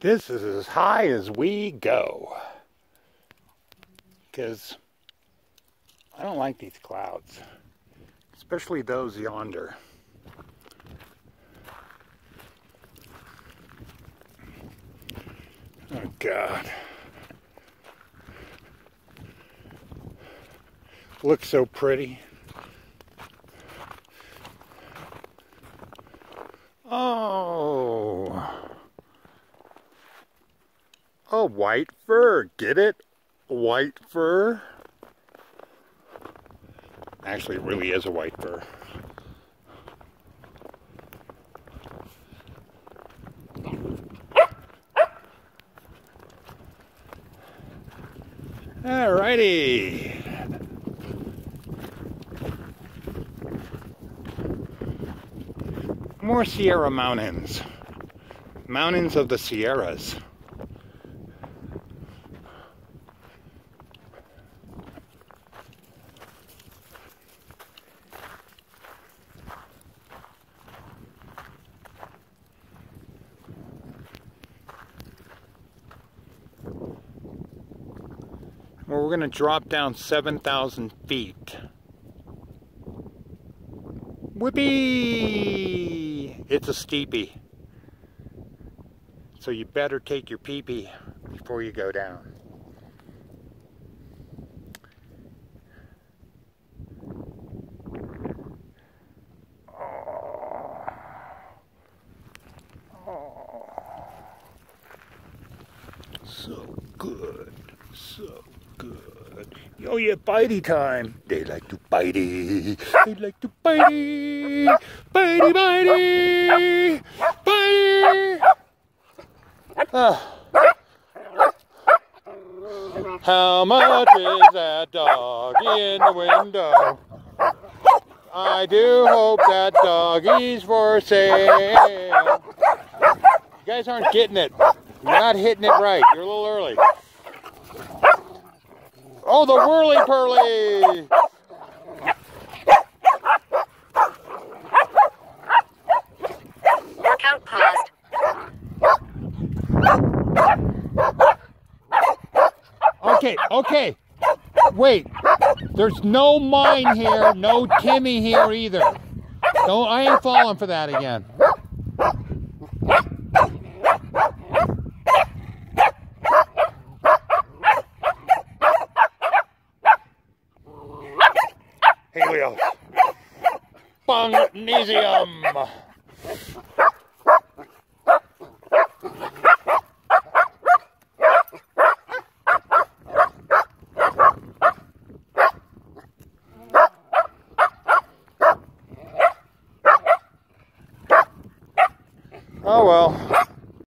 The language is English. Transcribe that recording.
This is as high as we go. Because I don't like these clouds, especially those yonder. Oh God. Looks so pretty. Oh. A white fur. Get it? White fur. Actually, it really is a white fur. Alrighty. More Sierra Mountains. Mountains of the Sierras. Well, we're going to drop down 7,000 feet. Whoopee! It's a steepy. So you better take your pee-pee before you go down. So good, so good. Oh yeah, bitey time. They like to bitey. They like to bitey. Bitey, bitey. Bitey. Ah. How much is that dog in the window? I do hope that doggy's for sale. You guys aren't getting it. You're not hitting it right. You're a little early. Oh, the whirly! Workout paused. Okay, okay. Wait. There's no mine here, no Timmy here either. Don't I ain't falling for that again. Helios. Magnesium. Oh well.